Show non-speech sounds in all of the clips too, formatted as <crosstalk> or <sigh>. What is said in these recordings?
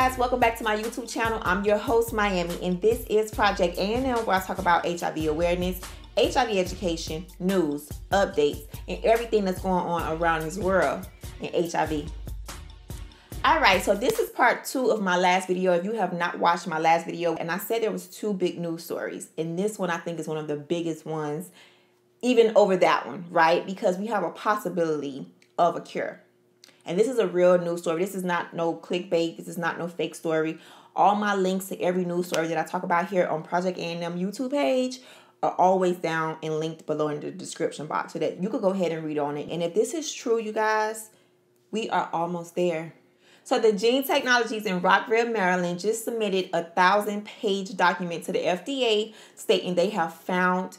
guys, welcome back to my YouTube channel. I'm your host, Myammee, and this is Project A&M where I talk about HIV awareness, HIV education, news, updates, and everything that's going on around this world in HIV. All right, so this is part two of my last video. If you have not watched my last video, and I said there was two big news stories, and this one I think is one of the biggest ones, even over that one, right? Because we have a possibility of a cure. And this is a real news story. This is not no clickbait. This is not no fake story. All my links to every news story that I talk about here on Project A&M YouTube page are always down and linked below in the description box so that you could go ahead and read on it. And if this is true, you guys, we are almost there. So the Gene Technologies in Rockville, Maryland just submitted a thousand page document to the FDA stating they have found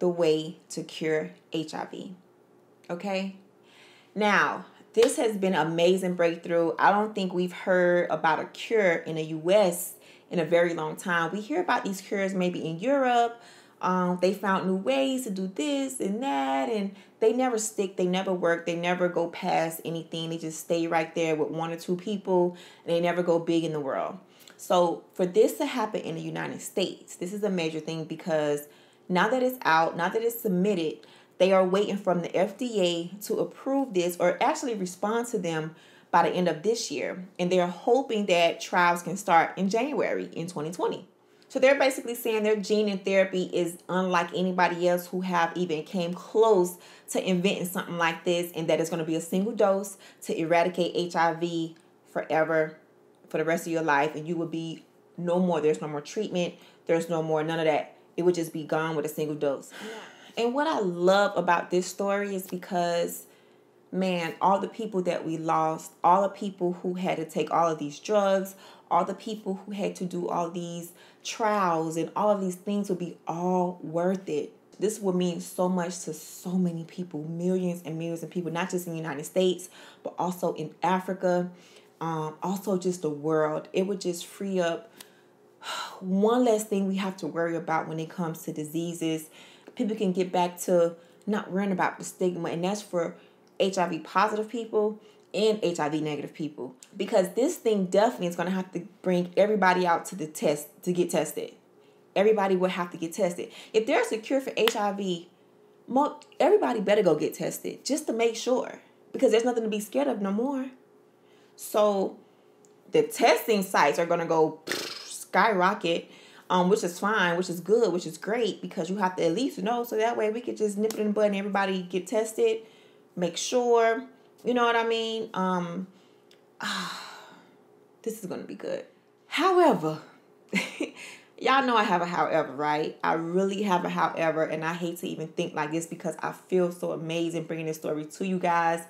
the way to cure HIV. Okay? Now, this has been an amazing breakthrough. I don't think we've heard about a cure in the US in a very long time. We hear about these cures maybe in Europe. Um, they found new ways to do this and that, and they never stick, they never work, they never go past anything. They just stay right there with one or two people, and they never go big in the world. So, for this to happen in the United States, this is a major thing because now that it's out, now that it's submitted, they are waiting from the FDA to approve this or actually respond to them by the end of this year. And they're hoping that trials can start in January in 2020. So they're basically saying their gene and therapy is unlike anybody else who have even came close to inventing something like this and that it's going to be a single dose to eradicate HIV forever for the rest of your life and you will be no more there's no more treatment, there's no more none of that. It would just be gone with a single dose. Yeah. And what I love about this story is because, man, all the people that we lost, all the people who had to take all of these drugs, all the people who had to do all these trials and all of these things would be all worth it. This would mean so much to so many people, millions and millions of people, not just in the United States, but also in Africa, um, also just the world. It would just free up <sighs> one less thing we have to worry about when it comes to diseases people can get back to not worrying about the stigma, and that's for HIV positive people and HIV negative people. Because this thing definitely is going to have to bring everybody out to the test to get tested. Everybody will have to get tested. If there's a cure for HIV, everybody better go get tested just to make sure because there's nothing to be scared of no more. So the testing sites are going to go skyrocket um, which is fine, which is good, which is great because you have to at least know so that way we could just nip it in the bud and everybody get tested, make sure, you know what I mean? Um, ah, <sighs> this is gonna be good. However, <laughs> y'all know I have a however, right? I really have a however, and I hate to even think like this because I feel so amazing bringing this story to you guys.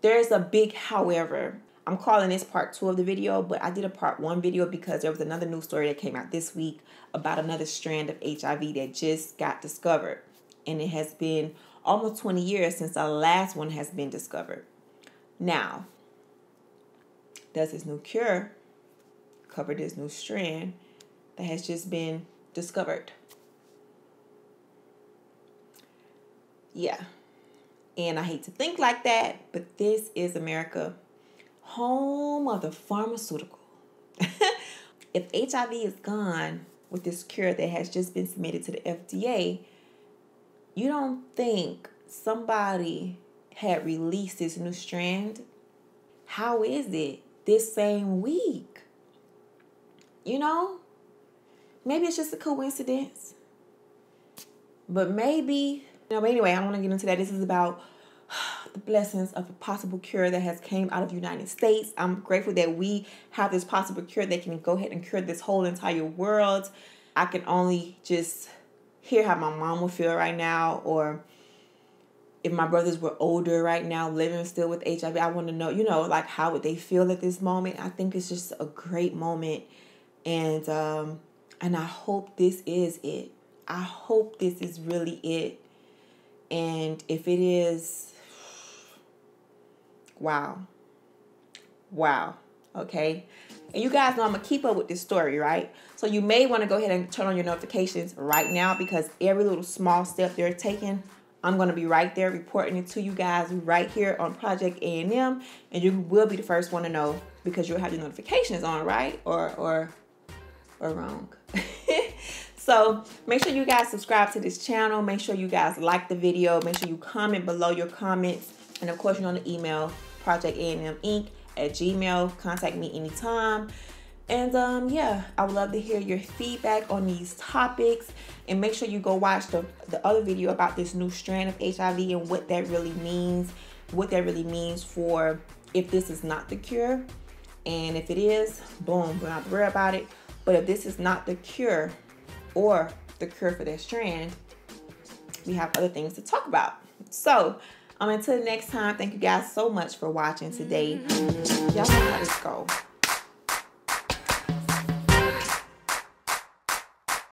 There's a big however I'm calling this part two of the video, but I did a part one video because there was another news story that came out this week about another strand of HIV that just got discovered. And it has been almost 20 years since the last one has been discovered. Now, does this new cure cover this new strand that has just been discovered? Yeah. And I hate to think like that, but this is America home of the pharmaceutical. <laughs> if HIV is gone with this cure that has just been submitted to the FDA, you don't think somebody had released this new strand? How is it this same week? You know? Maybe it's just a coincidence. But maybe, you know, but anyway, I don't want to get into that. This is about the blessings of a possible cure that has came out of the United States. I'm grateful that we have this possible cure that can go ahead and cure this whole entire world. I can only just hear how my mom will feel right now or if my brothers were older right now living still with HIV, I want to know, you know, like how would they feel at this moment? I think it's just a great moment and um and I hope this is it. I hope this is really it. And if it is, Wow. Wow. Okay. And you guys know I'm going to keep up with this story, right? So you may want to go ahead and turn on your notifications right now because every little small step they're taking I'm going to be right there reporting it to you guys right here on Project A&M and you will be the first one to know because you'll have your notifications on, right? Or or or wrong. <laughs> so make sure you guys subscribe to this channel. Make sure you guys like the video. Make sure you comment below your comments. And of course, you're on the email, Project A&M Inc. at Gmail. Contact me anytime. And um, yeah, I would love to hear your feedback on these topics. And make sure you go watch the, the other video about this new strand of HIV and what that really means. What that really means for if this is not the cure. And if it is, boom, we don't have to worry about it. But if this is not the cure or the cure for that strand, we have other things to talk about. So, um, until next time, thank you guys so much for watching today. Y'all know how this go.